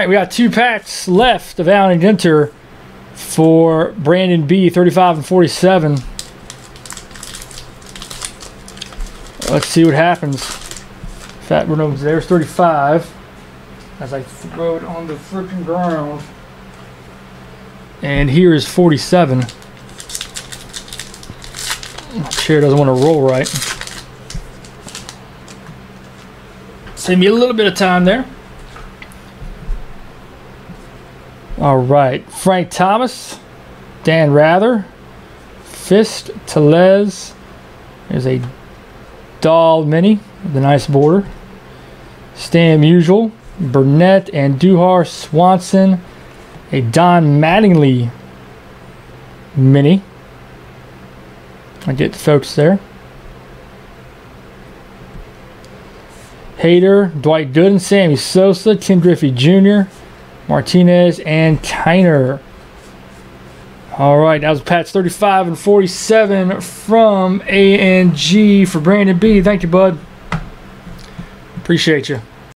right, we got two packs left of Allen and Ginter for Brandon B, 35 and 47. Let's see what happens. Fat Reynolds, there's 35. As I throw it on the freaking ground. And here is 47. Chair doesn't want to roll right. Save me a little bit of time there. All right, Frank Thomas, Dan Rather, Fist Telez. There's a Dahl Mini a nice border. Stan Musial, Burnett and Duhar Swanson, a Don Mattingly Mini. I get the folks there. Hayter, Dwight Gooden, Sammy Sosa, Tim Griffey Jr., Martinez, and Tyner. All right, that was patch 35 and 47 from A and G for Brandon B. Thank you, bud. Appreciate you.